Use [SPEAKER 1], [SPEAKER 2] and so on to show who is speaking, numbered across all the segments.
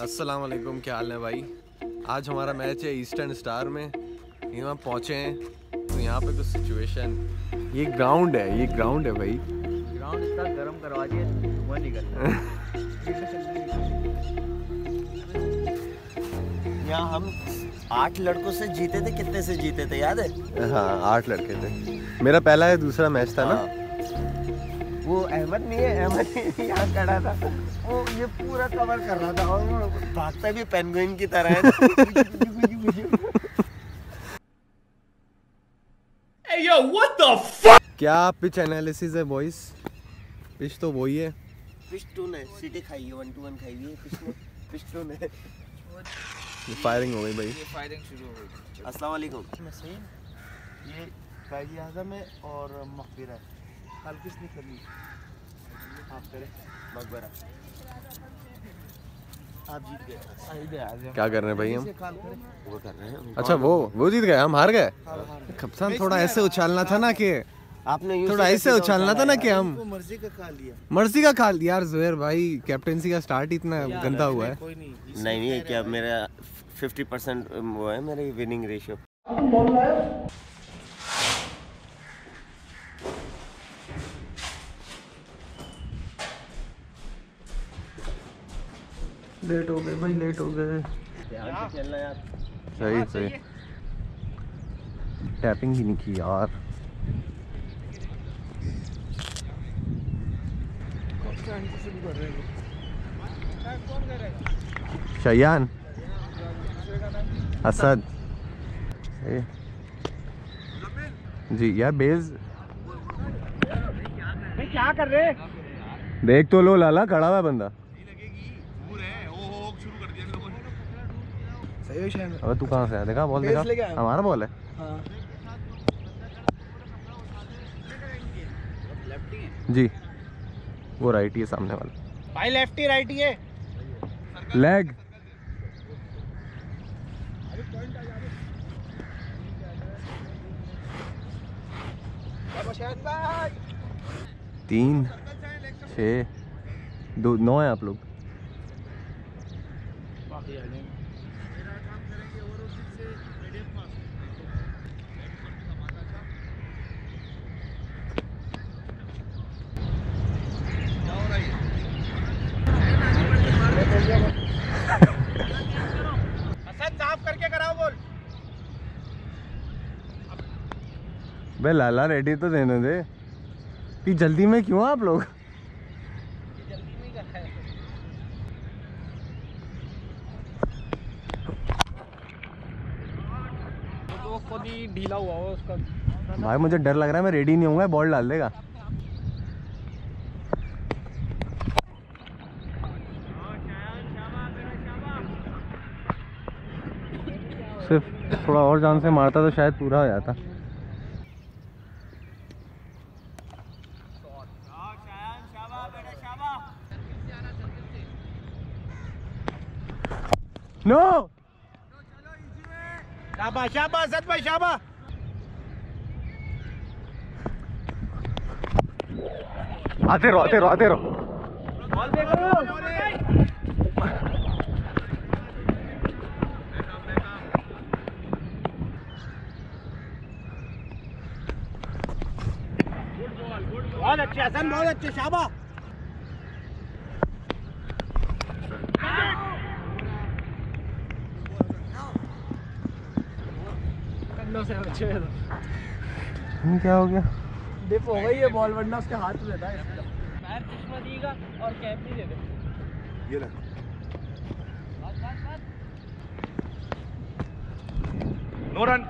[SPEAKER 1] अस्सलाम वालेकुम क्या हाल है भाई? आज हमारा मैच है ईस्टर्न स्टार में। यहाँ पहुँचे हैं तो यहाँ पे कुछ सिचुएशन ये ग्राउंड है ये ग्राउंड है भाई।
[SPEAKER 2] ग्राउंड इतना गर्म करवा दिया धुआँ निकल यहाँ हम आठ लड़कों से जीते थे कितने से जीते थे याद है?
[SPEAKER 1] हाँ आठ लड़के थे। मेरा पहला या दूसरा मैच था ना?
[SPEAKER 2] हाँ। वो अहमद नहीं है अहमद यहाँ खड़ा था। वो ये पूरा कवर कर रहा था और वो भागता भी पेंगुइन की तरह है।
[SPEAKER 1] क्या पिच एनालिसिस है बॉयज़ पिच तो वही है।
[SPEAKER 2] पिस्टून है सीटी खाई है वन टू वन खाई हुई है पिस्टून पिस्टून है
[SPEAKER 1] फायरिंग हो गई भाई।
[SPEAKER 3] ये फायरिंग शुरू हो गई।
[SPEAKER 2] अस्सलाम वालेकुम। मैं सही ये कायदी आज़म है और मकबरा है कल किसने करनी। आप करें। मकबरा आप जीत गए।
[SPEAKER 1] क्या कर रहे हैं भाई हम?
[SPEAKER 2] वो कर रहे हैं
[SPEAKER 1] अच्छा वो वो जीत गए हम हार गए? कप्तान थोड़ा ऐसे उछालना था ना कि
[SPEAKER 2] आपने
[SPEAKER 1] थोड़ा ऐसे उछालना था ना कि हम
[SPEAKER 4] मर्ज़ी का खा लिया।
[SPEAKER 1] मर्ज़ी का खा लिया। यार जुबैर भाई कैप्टेंसी का स्टार्ट इतना गंदा हुआ है
[SPEAKER 4] नहीं।
[SPEAKER 2] नहीं नहीं क्या मेरा 50 परसेंट वो है मेरी विनिंग रेशियो
[SPEAKER 1] लेट हो गए भाई लेट हो गए।
[SPEAKER 2] यार
[SPEAKER 1] सही सही। टैपिंग ही नहीं की यार। शयान असद जी यार बेज
[SPEAKER 4] क्या कर रहे?
[SPEAKER 1] देख तो लो लाला खड़ा हुआ बंदा
[SPEAKER 4] सही है शायद
[SPEAKER 1] अबे तू कहाँ से आया? देखा बॉल देखा।
[SPEAKER 4] हूँ।
[SPEAKER 1] हमारा बॉल है।
[SPEAKER 4] हाँ।
[SPEAKER 1] जी। वो राइट ही है सामने वाला।
[SPEAKER 4] भाई लेफ्टी राइटी है
[SPEAKER 1] लेग तीन छ दो नौ है आप लोग
[SPEAKER 4] हसन साफ़ करके कराओ बोल
[SPEAKER 1] बे, लाला रेडी तो देने दे। कि जल्दी में क्यों आप लोग?
[SPEAKER 4] ढीला हुआ उसका
[SPEAKER 1] भाई, मुझे डर लग रहा है, मैं रेडी नहीं होऊँगा बॉल डाल देगा। सिर्फ़ थोड़ा और जान से मारता तो शायद पूरा हो जाता। नो
[SPEAKER 4] शाबा शाबा सद भाई शाबा
[SPEAKER 1] आते रहो आते रहो आते रहो।
[SPEAKER 4] बहुत अच्छे हसन बहुत अच्छे शाबा से
[SPEAKER 1] ये क्या हो गया?
[SPEAKER 4] डिप हो गई है बॉल वरना उसके हाथ में रहता है पैर चश्मा देगा और कैप नहीं दे
[SPEAKER 1] ये ले
[SPEAKER 4] नो रन।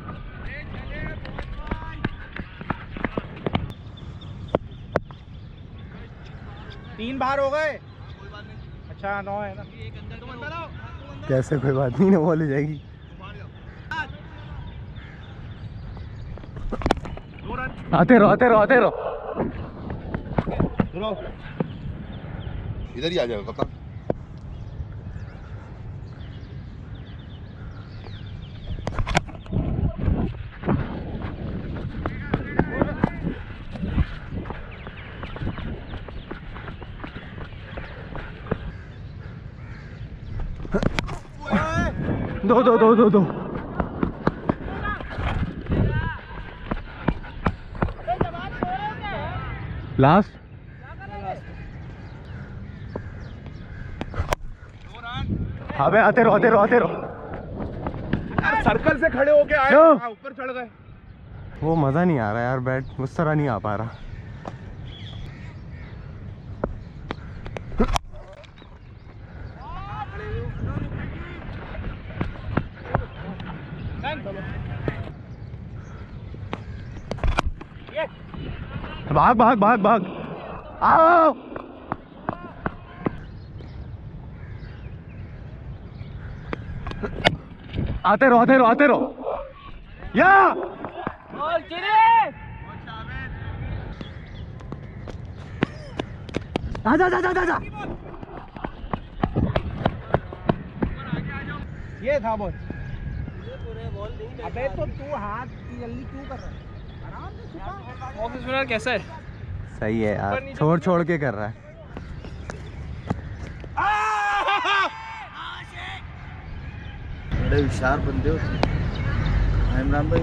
[SPEAKER 4] तीन बार हो गए। अच्छा नौ है ना।
[SPEAKER 1] कैसे? कोई बात नहीं ना बॉल हो जाएगी। आते रहो आते रहो आते रहो।
[SPEAKER 5] इधर ही आ जाएगा कप्तान
[SPEAKER 1] दो दो दो दो दो। लास्ट अबे आते रहो आते रहो आते रहो।
[SPEAKER 2] सर्कल से खड़े होके आए हाँ, ऊपर चढ़ गए।
[SPEAKER 1] वो मज़ा नहीं आ रहा यार बैठ उस तरह नहीं आ पा रहा। भाग भाग भाग भाग। आओ। आते रहो आते रहो आते रहो। या।
[SPEAKER 4] बॉल चिरे
[SPEAKER 1] आजा आजा आजा आजा
[SPEAKER 2] ये था बॉल।
[SPEAKER 4] अबे तो तू हाथ जल्दी क्यों कर रहा है? ऑफ़िस स्पिनर कैसा है?
[SPEAKER 1] सही है यार। छोड़ छोड़ के कर रहा है।
[SPEAKER 2] बड़े होशियार बंदे हो। इमरान भाई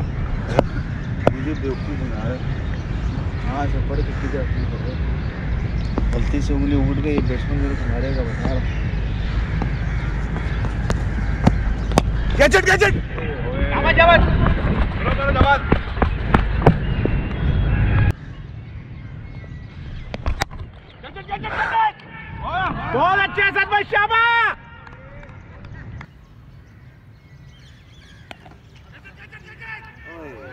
[SPEAKER 2] मुझे बेवकूफ़ बना रहे हाँ। से पढ़ के सीधे अपनी कर रहे गलती से उंगली उठ गई बैट्समैन मेरे को मारेगा बता रहा
[SPEAKER 1] गैजेट गैजेट
[SPEAKER 4] आवाज़ आवाज़
[SPEAKER 2] बहुत अच्छे सर भाई शाबा
[SPEAKER 1] हम्म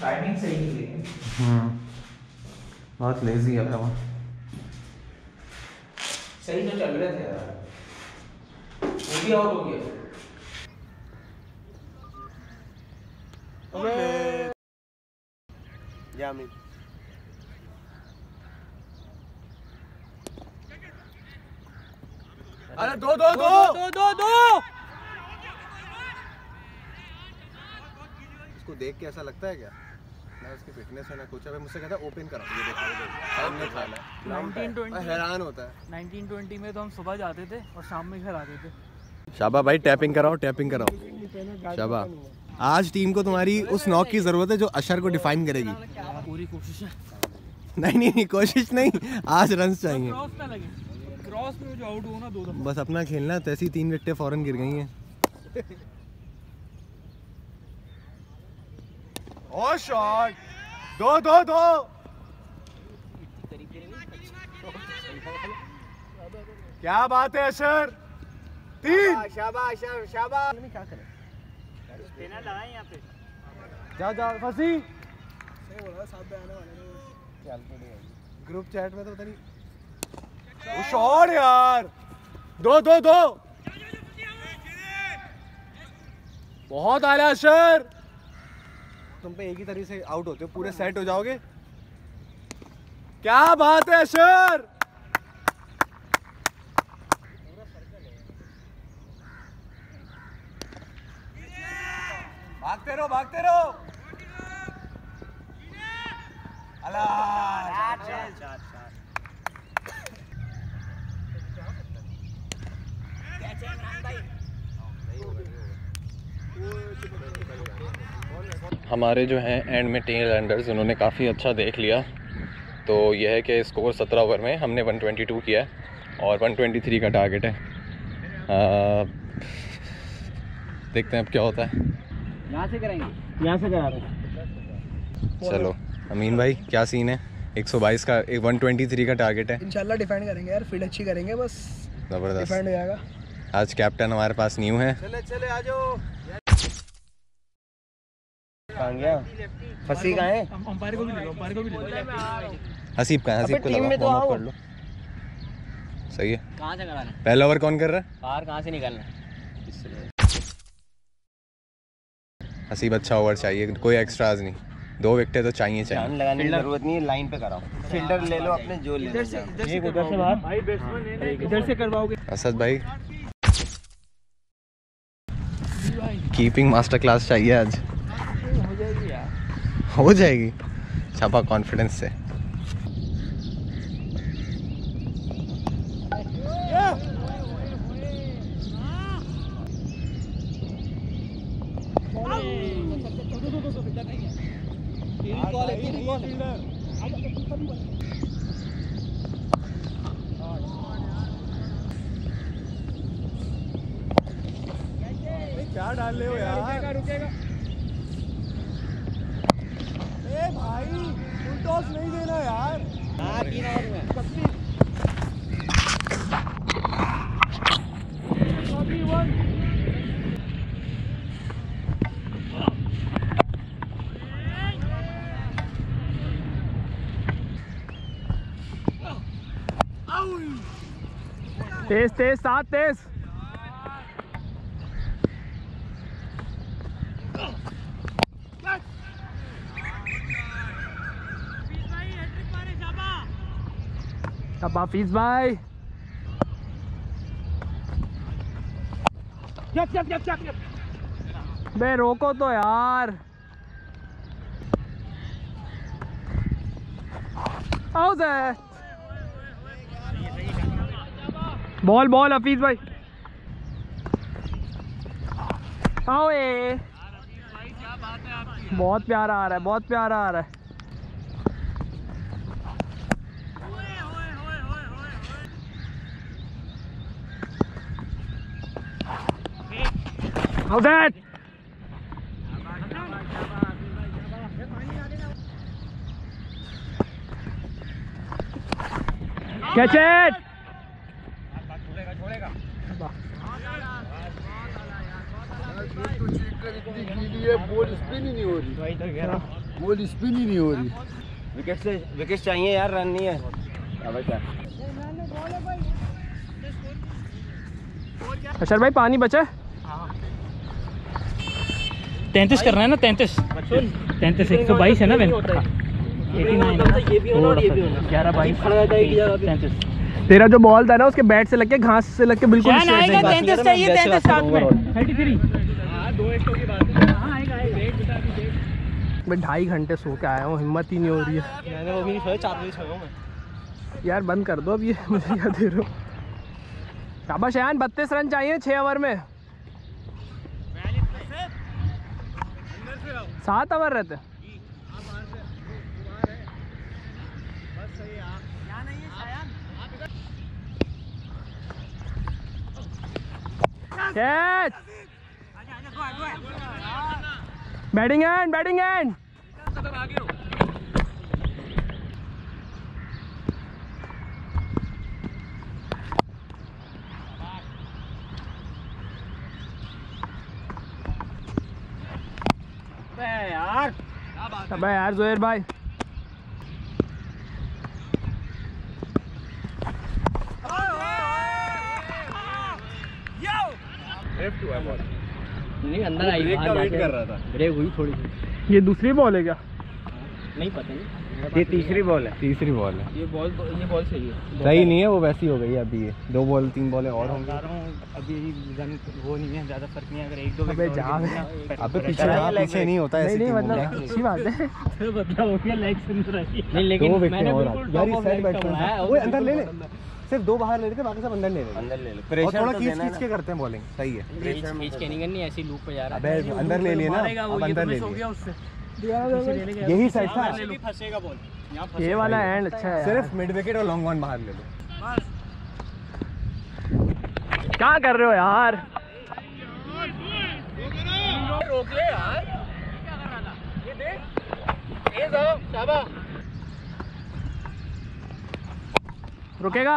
[SPEAKER 4] टाइमिंग सही नहीं
[SPEAKER 1] हम्म। बहुत लेजी है वो
[SPEAKER 4] सही तो चल रहे थे यार। वो भी आउट हो गया।
[SPEAKER 2] जामिन
[SPEAKER 1] अरे दो दो दो।
[SPEAKER 4] दो दो दो
[SPEAKER 1] इसको देख के ऐसा लगता है क्या? ना उसकी फिटनेस है ना कुछ है मुझसे कहता है ओपन करो। ये देखो ये सामने खाना है।
[SPEAKER 4] 1920
[SPEAKER 1] मैं हैरान होता है।
[SPEAKER 4] 1920 में तो हम सुबह जाते थे और शाम में घर आते थे।
[SPEAKER 1] शाबा भाई टैपिंग कराओ टैपिंग कराओ। शाबा आज टीम को तुम्हारी उस नॉक की ज़रूरत है जो अशर को डिफाइन करेगी।
[SPEAKER 4] पूरी कोशिश है।
[SPEAKER 1] नहीं नहीं नहीं कोशिश नहीं। आज रन चाहिए।
[SPEAKER 4] क्रॉस में जो आउट हो ना दो दफ़ा।
[SPEAKER 1] बस अपना खेलना तैसी तीन विकेटें फ़ौरन गिर गई हैं।
[SPEAKER 2] और शॉट दो दो दो! क्या बात है अशर? तीन!
[SPEAKER 4] शाबाश शाबाश क्या करें?
[SPEAKER 2] जा जा फंसी। ग्रुप चैट में तो पता नहीं वो शॉट यार। दो दो दो। बहुत आला अशर तुम पे एक ही तरीके से आउट होते हो पूरे सेट हो जाओगे। क्या बात है अशर भागते रहो भागते रहो। अला
[SPEAKER 1] हमारे जो हैं एंड में टेल एंडर्स उन्होंने काफ़ी अच्छा देख लिया। तो यह है कि स्कोर 17 ओवर में हमने 122 किया है और 123 का टारगेट है। आ, देखते हैं अब क्या होता है।
[SPEAKER 4] यहाँ से करेंगे। यहाँ से करा रहे
[SPEAKER 1] चलो अमीन भाई क्या सीन है? 122 का एक 123 का टारगेट है।
[SPEAKER 3] इंशाल्लाह डिफेंड करेंगे यार फ़ील्ड अच्छी करेंगे बस।
[SPEAKER 1] ज़बरदस्त।
[SPEAKER 3] डिफेंड हो जाएगा।
[SPEAKER 1] आज कैप्टन हमारे पास न्यू है।
[SPEAKER 2] चले चले आ जाओ।
[SPEAKER 1] गया।
[SPEAKER 2] फंसी कहाँ है?
[SPEAKER 4] अंपायर को भी ले लो अंपायर को भी ले लो।
[SPEAKER 1] हसीब का है हसीब को
[SPEAKER 3] टीम
[SPEAKER 1] लगा
[SPEAKER 3] में तो आओ।
[SPEAKER 1] कर लो। सही है।
[SPEAKER 4] कहाँ से कराना
[SPEAKER 1] पहला ओवर कौन कर रहा है?
[SPEAKER 4] बाहर कहाँ से निकलना है?
[SPEAKER 1] हसीब अच्छा ओवर चाहिए कोई एक्स्ट्राज नहीं। दो विकेटें तो चाहिए चाहिए।
[SPEAKER 2] लगाने की ज़रूरत नहीं है लाइन पे कराओ। फील्डर ले लो अपने जो ले
[SPEAKER 4] इधर से इधर से उधर से बाहर। भाई बैट्समैन इधर से करवाओगे।
[SPEAKER 1] असद भाई। कीपिंग मास्टर क्लास चाहिए आज।
[SPEAKER 3] हो जाएगी।
[SPEAKER 1] छापा कॉन्फिडेंस से
[SPEAKER 3] डाल रहे हो यार रुकेगा रुकेगा ए भाई फुल टॉस नहीं देना यार हाँ तीन ओवर में तेज तेज सात तेज। अब हाफिज भाई। बे रोको तो यार। आओ से बॉल बॉल हफीज भाई आओ ए बहुत प्यारा आ रहा है, बहुत प्यारा आ रहा है How's? Catch it!
[SPEAKER 6] Ball spin ही नहीं हो रही। बॉल स्पिन ही नहीं हो रही।
[SPEAKER 2] विकेट से विकेट चाहिए यार रन नहीं है।
[SPEAKER 3] अशर भाई पानी बचा
[SPEAKER 5] तैंतीस कर रहे हैं ना तैंतीस। तैंतीस एक सौ बाईस है ना ग्यारह बाईस तैंतीस।
[SPEAKER 3] तेरा जो बॉल था ना उसके बैट से लग के घास से लग के बिल्कुल
[SPEAKER 5] में
[SPEAKER 3] मैं ढाई घंटे सो के आया हूँ हिम्मत ही नहीं हो रही है।
[SPEAKER 2] मैंने वो भी नहीं सोया चार बजे सोया मैं।
[SPEAKER 3] यार बंद कर दो अब ये मुझे क्या दे रहे हो? शाबाश यान बत्तीस रन चाहिए छः ओवर में। सात ओवर रहते। Catch batting end batting end
[SPEAKER 2] यार
[SPEAKER 3] अबे यार जोहेर भाई
[SPEAKER 5] नहीं अंदर आई
[SPEAKER 2] ब्रेक का वेट कर रहा था।
[SPEAKER 5] ब्रेक हुई थोड़ी सी।
[SPEAKER 3] ये दूसरी बॉल है क्या?
[SPEAKER 5] नहीं पता नहीं।
[SPEAKER 2] ये तीसरी बॉल है।
[SPEAKER 1] तीसरी बॉल है।
[SPEAKER 5] ये बॉल ये बॉल सही है।
[SPEAKER 1] सही नहीं है वो वैसी हो गई है अभी ये। दो बॉल तीन बॉल और होंगी।
[SPEAKER 5] बता रहा हूँ अभी रन वो नहीं है ज़्यादा फ़र्क नहीं है। अगर एक दो
[SPEAKER 3] अबे जा।
[SPEAKER 5] गिर गया,
[SPEAKER 1] अबे पीछे पीछे नहीं होता ऐसी
[SPEAKER 3] नहीं मतलब अच्छी बात है।
[SPEAKER 5] तो बदला हो गया लेग से नहीं रही नहीं लेकिन मैंने बिल्कुल
[SPEAKER 1] यार ये बैट्समैन
[SPEAKER 5] बनाया है,
[SPEAKER 1] ओए अंदर ले ले। सिर्फ़ दो बाहर ले लेते बाकी सब अंदर ले लेते।
[SPEAKER 2] अंदर ले लो
[SPEAKER 1] और थोड़ा
[SPEAKER 2] तो
[SPEAKER 1] खींच खींच के करते हैं बॉलिंग सही है।
[SPEAKER 5] खींच खींच के नहीं करनी ऐसी लूप पे जा रहा
[SPEAKER 1] अबे अंदर ले लिए ना अब
[SPEAKER 5] तो
[SPEAKER 1] अंदर ले लिए यही सेट था।
[SPEAKER 5] फंसेगा बॉल
[SPEAKER 3] ये वाला एंड अच्छा है।
[SPEAKER 1] सिर्फ़ मिड विकेट और लॉन्ग वन बाहर ले लो।
[SPEAKER 3] क्या कर रहे हो यार?
[SPEAKER 5] रोक ले यार। क्या कर रहा था ये देख तेज हो शाबाश।
[SPEAKER 3] रुकेगा?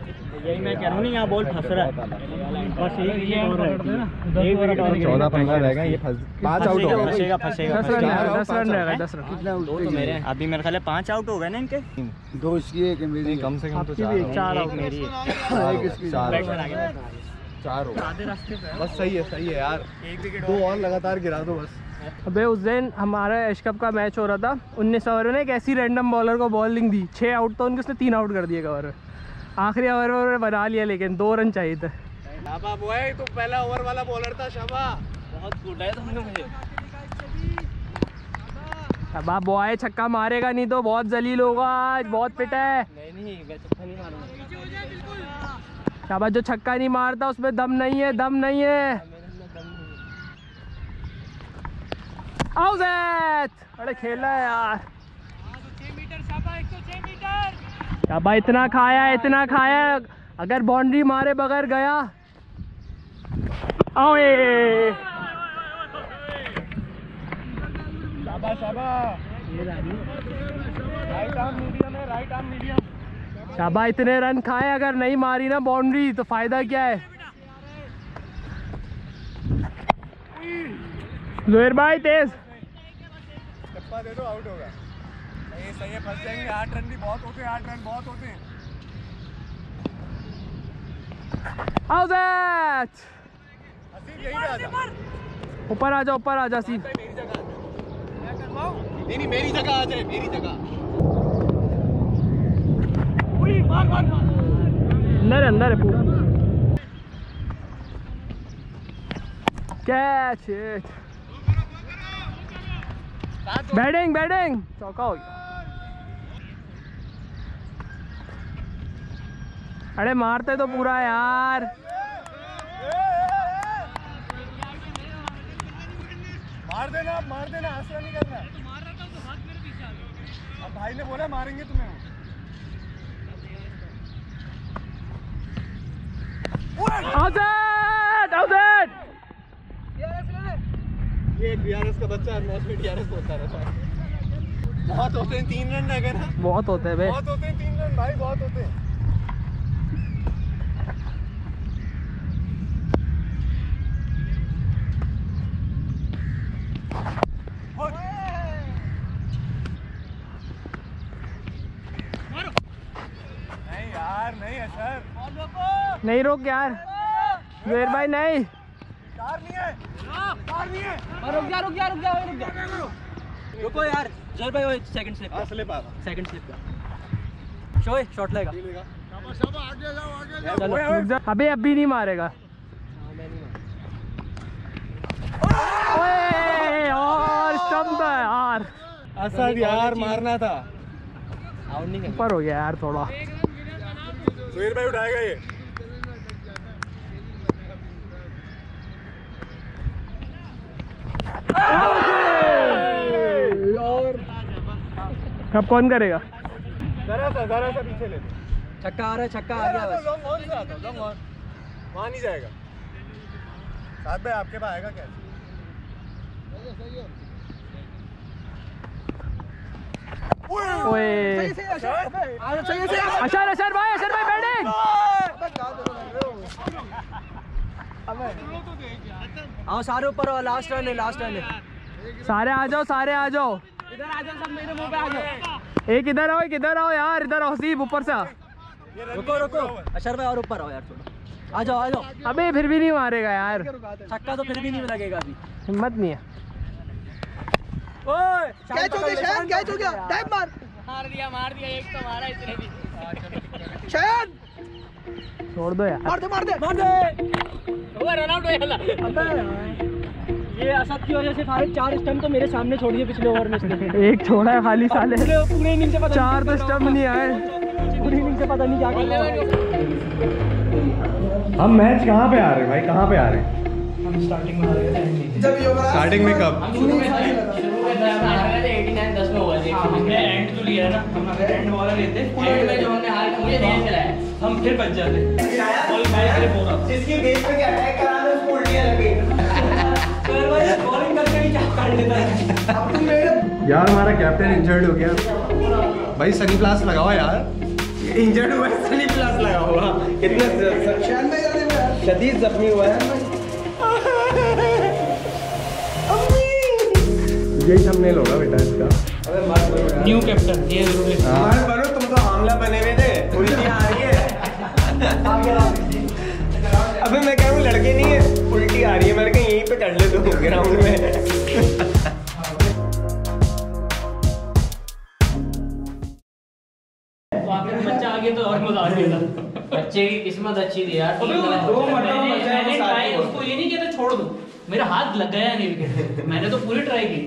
[SPEAKER 5] यही मैं कह रहा हूँ यहाँ बॉल फंस रहा है। बस एक और और
[SPEAKER 1] चौदह पंद्रह रह गए ये पाँच आउट हो
[SPEAKER 5] फंसेगा फंसेगा
[SPEAKER 3] दस रन रहेगा दस रन रहेगा दस रन।
[SPEAKER 2] कितना
[SPEAKER 5] दो मेरे। अभी मेरे ख्याल पाँच आउट हो गए ना इनके।
[SPEAKER 2] दो इसकी एक मेरी
[SPEAKER 1] कम से कम तो चार
[SPEAKER 3] आउट
[SPEAKER 5] मेरी
[SPEAKER 2] एक इसकी
[SPEAKER 1] चार हो बस सही है सही है यार।
[SPEAKER 5] एक विकेट
[SPEAKER 1] दो और। लगातार गिरा दो बस।
[SPEAKER 3] अबे उस दिन हमारा एश कप का मैच हो रहा था उन्नीस ओवर में एक ऐसी रैंडम बॉलर को बॉलिंग दी छः आउट तो उनके उसने तीन आउट कर दिए कवर में आखिरी ओवर में उन्होंने बना लिया लेकिन दो रन चाहिए थे।
[SPEAKER 4] शाबा बॉय तू पहला ओवर वाला बॉलर था शाबा
[SPEAKER 5] बहुत तुमने मुझे।
[SPEAKER 3] बॉय छक्का मारेगा नहीं तो बहुत जलील होगा आज बहुत फिट है।
[SPEAKER 5] नहीं नहीं मैं चुप्पा नहीं मारूँगा।
[SPEAKER 3] शाबाश जो छक्का नहीं मारता उसमें दम नहीं है दम नहीं है। आउट अरे खेला है यार। शाबा इतना खाया इतना खाया। अगर बाउंड्री मारे बगैर गया। आओ ये।
[SPEAKER 4] शाबा है
[SPEAKER 3] इतने रन खाए अगर नहीं मारी ना बाउंड्री तो फ़ायदा क्या है? जोहिर भाई तेज।
[SPEAKER 4] दे दो आउट होगा। सही है फंस जाएँगे। आठ रन भी बहुत होते हैं आठ रन बहुत होते हैं। आ जा
[SPEAKER 3] ऊपर आ जा ऊपर आ जा
[SPEAKER 4] करवाऊं नहीं नहीं मेरी जगह आ जाए मेरी जगह।
[SPEAKER 3] अंदर अंदर कैच इट बैटिंग बैटिंग चौका हो गया। अरे मारते तो पूरा यार।
[SPEAKER 4] मार देना मार देना आसरा नहीं करना। अब भाई ने बोला मारेंगे तुम्हें
[SPEAKER 3] आउट आउट
[SPEAKER 4] ये डीआरएस का बच्चा मैच में डीआरएस होता रहता है बहुत होते हैं तीन रन रह गए
[SPEAKER 3] बहुत होते हैं बे।
[SPEAKER 4] बहुत होते हैं तीन रन भाई बहुत होते हैं नहीं यार नहीं है सर
[SPEAKER 3] नहीं रोक यार। जोहिर भाई नहीं।
[SPEAKER 4] कार नहीं है कार नहीं है
[SPEAKER 5] रुक जा रुक जा रुक जा रुक जा। रुको यार ज़ोर भाई सेकंड स्लिप
[SPEAKER 4] हाँ स्लिप आ
[SPEAKER 5] सेकंड स्लिप का शोए शॉट लेगा चलो।
[SPEAKER 3] रुक जा। अबे अभी नहीं मारेगा। और स्टंप है यार।
[SPEAKER 4] असद यार मारना था।
[SPEAKER 5] आउट नहीं करना।
[SPEAKER 3] ऊपर हो गया यार थोड़ा।
[SPEAKER 4] सुहीर भाई उठाएगा ये।
[SPEAKER 3] अब कौन करेगा?
[SPEAKER 4] जरा सा जरा सा पीछे ले
[SPEAKER 5] छक्का आ रहा है छक्का आ गया बस।
[SPEAKER 4] लॉन्ग ऑन से आता लॉन्ग ऑन वहाँ नहीं जाएगा। साथ भाई आपके पास आएगा क्या
[SPEAKER 3] ओए। अशर अशर भाई अशर भाई बैटिंग
[SPEAKER 5] आओ सारे ऊपर आओ लास्ट रन है लास्ट रन है।
[SPEAKER 3] सारे आ जाओ सारे आ जाओ।
[SPEAKER 5] इधर आ जाओ सब मेरे मुँह पे आ जाओ।
[SPEAKER 3] एक इधर आओ एक इधर आओ यार इधर आओ हसीब ऊपर से।
[SPEAKER 5] रुको रुको। अशर भाई और ऊपर आओ यार थोड़ा। आ जाओ आ जाओ।
[SPEAKER 3] अबे फिर भी नहीं मारेगा यार।
[SPEAKER 5] छक्का तो फिर भी नहीं लगेगा अभी।
[SPEAKER 3] हिम्मत नहीं है।
[SPEAKER 5] ओए
[SPEAKER 3] कैच हो गया शायद कैच हो गया। टाइम मार।
[SPEAKER 5] मार दिया मार दिया एक तो मारा इतने भी।
[SPEAKER 3] शायद। छोड़ दो यार।
[SPEAKER 5] मार दे मार दे। मार दे। वो रन आउट हो गया। ये असद की वजह से सारे चार स्टंप तो मेरे सामने छोड़ दिए पिछले ओवर में इसने।
[SPEAKER 3] एक छोड़ा है खाली साले।
[SPEAKER 5] पूरे पूरे इनिंग से पता
[SPEAKER 3] चार तो स्टम्प नहीं आए।
[SPEAKER 5] पूरी इनिंग से पता नहीं क्या कर
[SPEAKER 1] हम मैच कहाँ पे आ रहे हैं भाई? कहाँ पे आ रहे हैं? हम स्टार्टिंग में कब?
[SPEAKER 7] एंड जो लिया है ना। हम एंड वाला लेते एंड में जो हमने नहीं हम फिर बच जाते बॉल मैं सिर्फ़ हो रहा
[SPEAKER 4] जिसकी बेस पे अटैक करा उसको उल्टियाँ लगे
[SPEAKER 5] सर भाई बॉलिंग करके भी क्या कर लेता है?
[SPEAKER 1] यार हमारा कैप्टन इंजर्ड हो गया। भाई सनी ग्लास लगाओ यार।
[SPEAKER 2] इंजर्ड हुआ है स्लिप प्लस लगा हुआ इतना शदीद जख्मी हुआ है। यही थंबनेल होगा बेटा इसका।
[SPEAKER 7] न्यू कैप्टन ये ज़रूर
[SPEAKER 2] तुम तो आमला बने हुए थे। है अबे मैं कह रहा हूँ लड़के नहीं है। उल्टी आ रही है। मैंने कहा यहीं पे कर ले तू ग्राउंड में।
[SPEAKER 7] बच्चा आ तो और मज़ा आ गया
[SPEAKER 5] बच्चे की किस्मत अच्छी थी यार
[SPEAKER 7] दो हुआ।
[SPEAKER 5] उसको ये नहीं कहता छोड़ दूँ। मेरा हाथ लग गया नहीं मैंने तो पूरी ट्राई की।